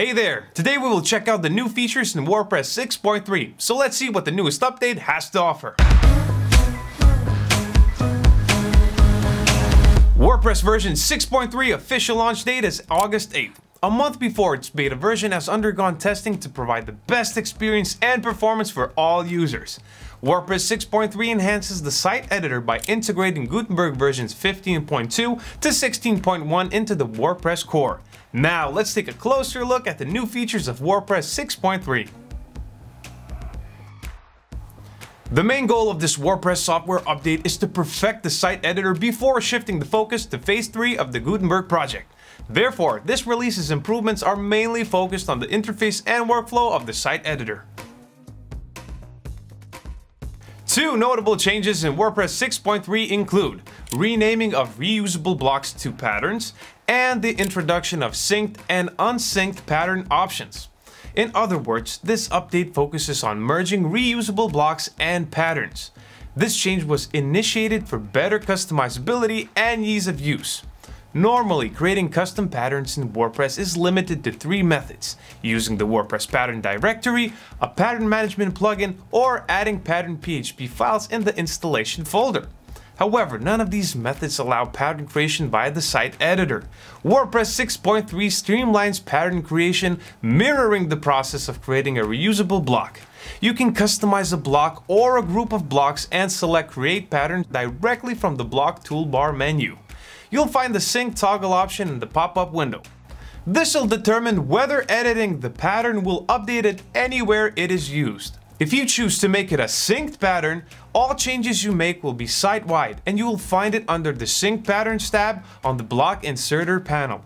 Hey there! Today we will check out the new features in WordPress 6.3, so let's see what the newest update has to offer. WordPress version 6.3 official launch date is August 8th. A month before its beta version has undergone testing to provide the best experience and performance for all users. WordPress 6.3 enhances the site editor by integrating Gutenberg versions 15.2 to 16.1 into the WordPress core. Now let's take a closer look at the new features of WordPress 6.3. The main goal of this WordPress software update is to perfect the site editor before shifting the focus to phase 3 of the Gutenberg project. Therefore, this release's improvements are mainly focused on the interface and workflow of the site editor. Two notable changes in WordPress 6.3 include renaming of reusable blocks to patterns and the introduction of synced and unsynced pattern options. In other words, this update focuses on merging reusable blocks and patterns. This change was initiated for better customizability and ease of use. Normally, creating custom patterns in WordPress is limited to three methods, using the WordPress pattern directory, a pattern management plugin, or adding pattern PHP files in the installation folder. However, none of these methods allow pattern creation via the site editor. WordPress 6.3 streamlines pattern creation, mirroring the process of creating a reusable block. You can customize a block or a group of blocks and select Create Pattern directly from the block toolbar menu. You'll find the sync toggle option in the pop-up window. This will determine whether editing the pattern will update it anywhere it is used. If you choose to make it a synced pattern, all changes you make will be site-wide and you will find it under the Sync Patterns tab on the Block Inserter panel.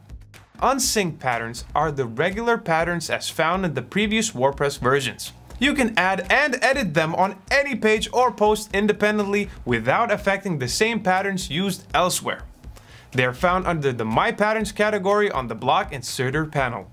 Unsynced patterns are the regular patterns as found in the previous WordPress versions. You can add and edit them on any page or post independently without affecting the same patterns used elsewhere. They are found under the My Patterns category on the Block Inserter panel.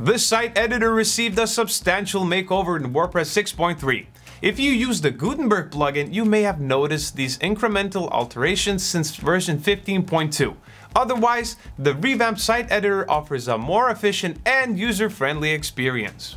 This site editor received a substantial makeover in WordPress 6.3. If you use the Gutenberg plugin, you may have noticed these incremental alterations since version 15.2. Otherwise, the revamped site editor offers a more efficient and user-friendly experience.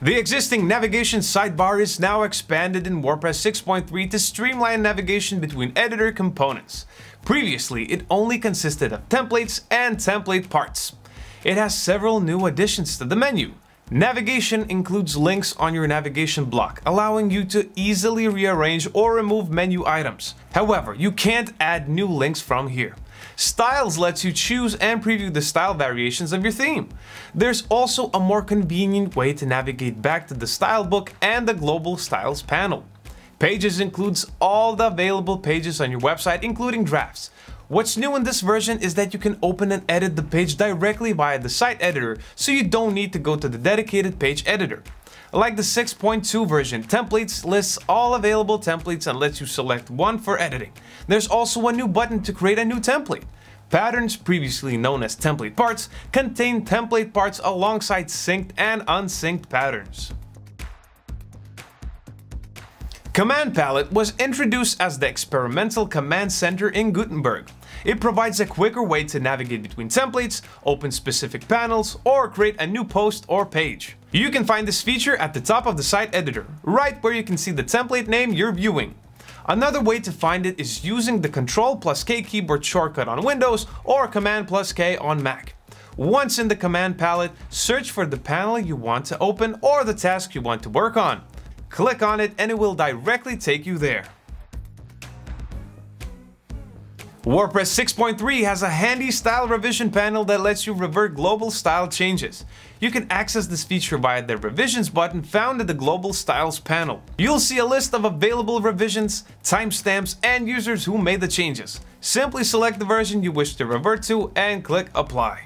The existing navigation sidebar is now expanded in WordPress 6.3 to streamline navigation between editor components. Previously, it only consisted of templates and template parts. It has several new additions to the menu. Navigation includes links on your navigation block, allowing you to easily rearrange or remove menu items. However, you can't add new links from here. Styles lets you choose and preview the style variations of your theme. There's also a more convenient way to navigate back to the style book and the global styles panel. Pages includes all the available pages on your website, including drafts. What's new in this version is that you can open and edit the page directly via the site editor, so you don't need to go to the dedicated page editor. Like the 6.2 version, Templates lists all available templates and lets you select one for editing. There's also a new button to create a new template. Patterns, previously known as template parts, contain template parts alongside synced and unsynced patterns. Command Palette was introduced as the experimental command center in Gutenberg. It provides a quicker way to navigate between templates, open specific panels, or create a new post or page. You can find this feature at the top of the site editor, right where you can see the template name you're viewing. Another way to find it is using the Ctrl plus K keyboard shortcut on Windows or Command plus K on Mac. Once in the command palette, search for the panel you want to open or the task you want to work on. Click on it and it will directly take you there. WordPress 6.3 has a handy style revision panel that lets you revert global style changes. You can access this feature via the revisions button found in the global styles panel. You'll see a list of available revisions, timestamps, and users who made the changes. Simply select the version you wish to revert to and click apply.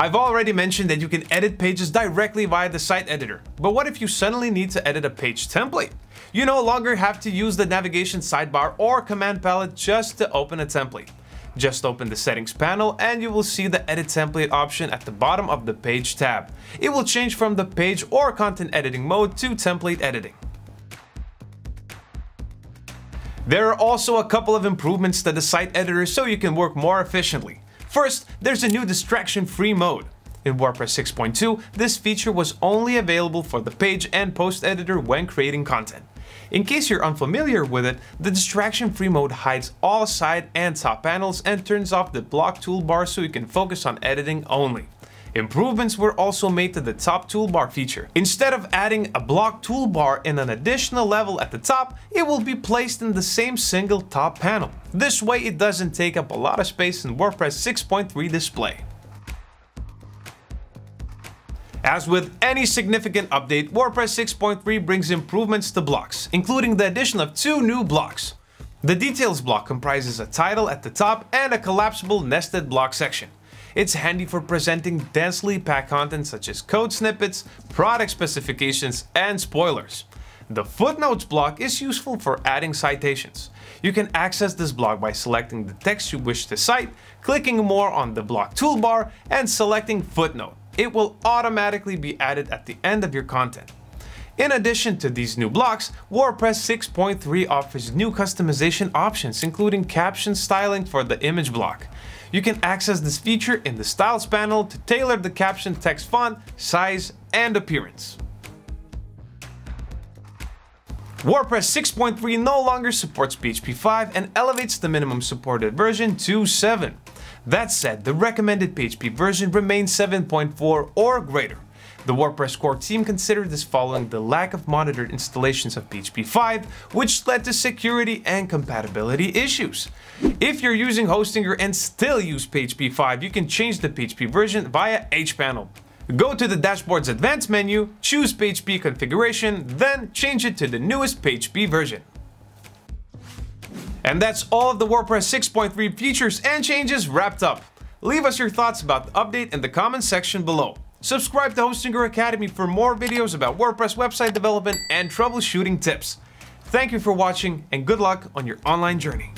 I've already mentioned that you can edit pages directly via the site editor, but what if you suddenly need to edit a page template? You no longer have to use the navigation sidebar or command palette just to open a template. Just open the settings panel and you will see the edit template option at the bottom of the page tab. It will change from the page or content editing mode to template editing. There are also a couple of improvements to the site editor so you can work more efficiently. First, there's a new distraction-free mode. In WordPress 6.2, this feature was only available for the page and post editor when creating content. In case you're unfamiliar with it, the distraction-free mode hides all side and top panels and turns off the block toolbar so you can focus on editing only. Improvements were also made to the top toolbar feature. Instead of adding a block toolbar in an additional level at the top, it will be placed in the same single top panel. This way it doesn't take up a lot of space in WordPress 6.3 display. As with any significant update, WordPress 6.3 brings improvements to blocks, including the addition of two new blocks. The details block comprises a title at the top and a collapsible nested block section. It's handy for presenting densely packed content such as code snippets, product specifications, and spoilers. The footnotes block is useful for adding citations. You can access this block by selecting the text you wish to cite, clicking more on the block toolbar, and selecting footnote it will automatically be added at the end of your content. In addition to these new blocks, WordPress 6.3 offers new customization options, including caption styling for the image block. You can access this feature in the Styles panel to tailor the caption text font, size, and appearance. WordPress 6.3 no longer supports PHP 5 and elevates the minimum supported version to 7. That said, the recommended PHP version remains 7.4 or greater. The WordPress core team considered this following the lack of monitored installations of PHP 5, which led to security and compatibility issues. If you're using Hostinger and still use PHP 5, you can change the PHP version via hpanel. Go to the dashboard's advanced menu, choose PHP configuration, then change it to the newest PHP version. And that's all of the WordPress 6.3 features and changes wrapped up. Leave us your thoughts about the update in the comments section below. Subscribe to Hostinger Academy for more videos about WordPress website development and troubleshooting tips. Thank you for watching and good luck on your online journey.